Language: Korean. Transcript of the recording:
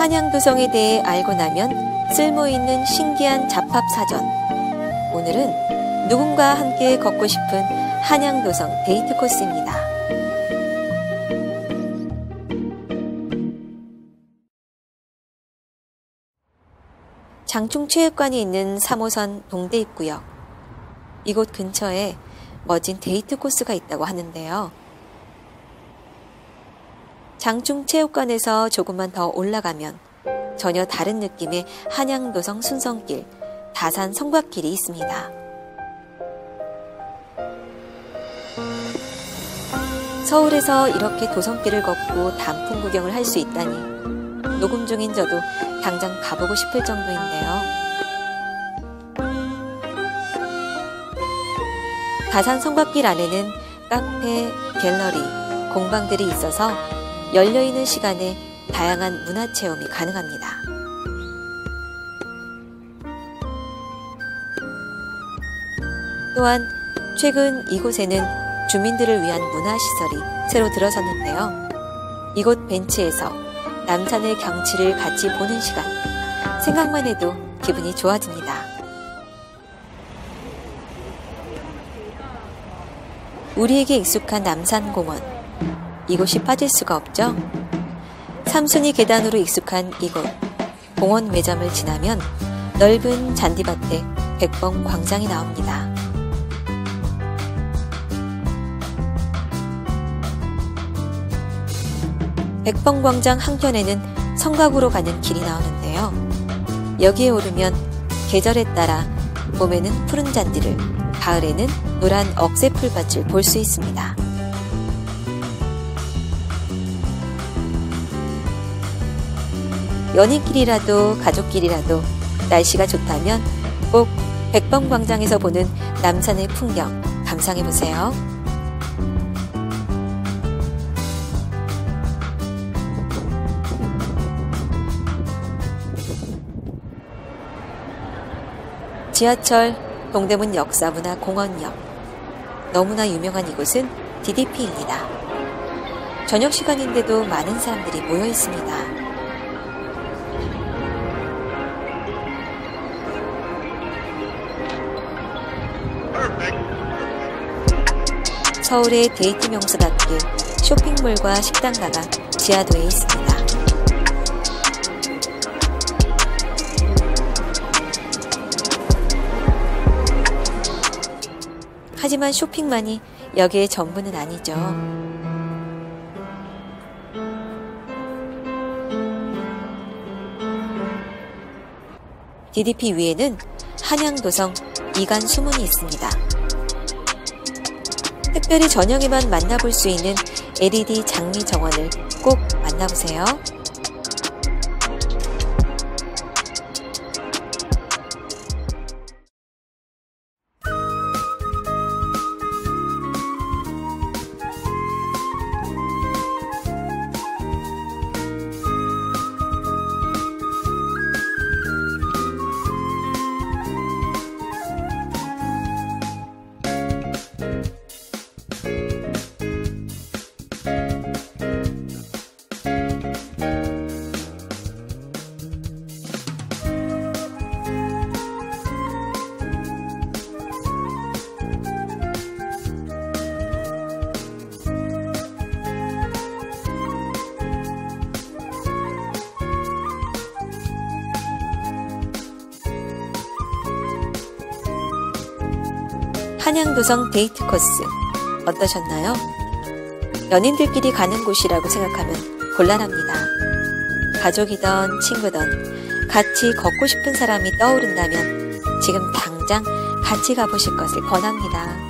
한양도성에 대해 알고 나면 쓸모 있는 신기한 잡합 사전. 오늘은 누군가 함께 걷고 싶은 한양도성 데이트 코스입니다. 장충체육관이 있는 3호선 동대 입구역. 이곳 근처에 멋진 데이트 코스가 있다고 하는데요. 장충체육관에서 조금만 더 올라가면 전혀 다른 느낌의 한양도성 순성길, 다산 성곽길이 있습니다. 서울에서 이렇게 도성길을 걷고 단풍 구경을 할 수 있다니 녹음 중인 저도 당장 가보고 싶을 정도인데요. 다산 성곽길 안에는 카페, 갤러리, 공방들이 있어서 열려있는 시간에 다양한 문화 체험이 가능합니다. 또한 최근 이곳에는 주민들을 위한 문화시설이 새로 들어섰는데요. 이곳 벤치에서 남산의 경치를 같이 보는 시간, 생각만 해도 기분이 좋아집니다. 우리에게 익숙한 남산공원. 이곳이 빠질 수가 없죠? 삼순이 계단으로 익숙한 이곳. 공원 매점을 지나면 넓은 잔디밭에 백범 광장이 나옵니다. 백범 광장 한켠에는 성곽으로 가는 길이 나오는데요. 여기에 오르면 계절에 따라 봄에는 푸른 잔디를, 가을에는 노란 억새 풀밭을 볼 수 있습니다. 연인끼리라도 가족끼리라도 날씨가 좋다면 꼭 백범 광장에서 보는 남산의 풍경 감상해 보세요. 지하철 동대문 역사문화 공원역 너무나 유명한 이곳은 DDP입니다. 저녁 시간인데도 많은 사람들이 모여 있습니다. 서울의 데이트 명소답게 쇼핑몰과 식당가가 지하도에 있습니다. 하지만 쇼핑만이 여기의 전부는 아니죠. DDP 위에는 한양도성 이간 수문이 있습니다. 특별히 저녁에만 만나볼 수 있는 LED 장미 정원을 꼭 만나보세요. 한양도성 데이트 코스 어떠셨나요? 연인들끼리 가는 곳이라고 생각하면 곤란합니다. 가족이던 친구든 같이 걷고 싶은 사람이 떠오른다면 지금 당장 같이 가보실 것을 권합니다.